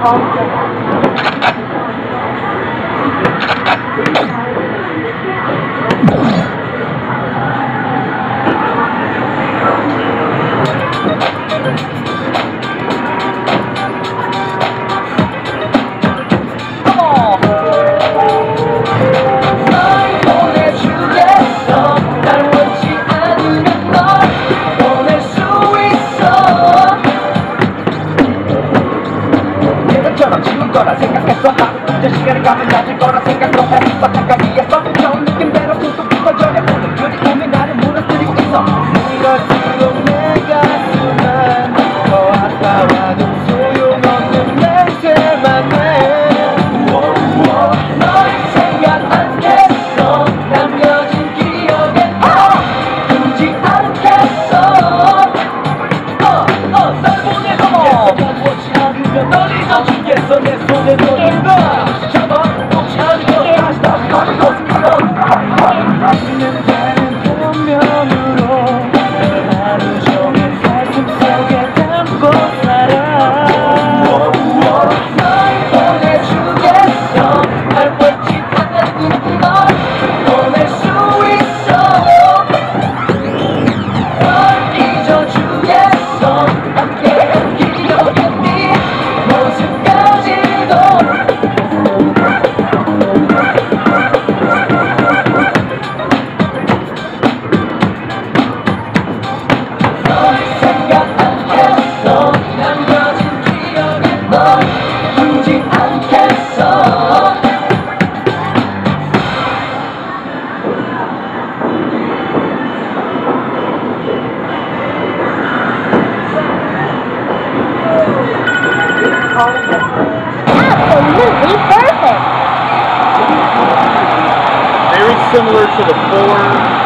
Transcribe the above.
Thank you. 생각했어 이제 시간이 가면 낮을 거라 생각도 했어 착각이었어 처음 느낌대로 툭툭 퍼져야 오는 그리움이 나를 무너뜨리고 있어 이럴수록 내 가슴은 더 아까워도 소용없는 냄새만 내널 생각 않겠어 남겨진 기억에 두지 않겠어 어 어 날 보내서 원치 않으면 널 잊어주겠어 내 Let's go, 기억에 널 두지 않겠어 Very similar to the four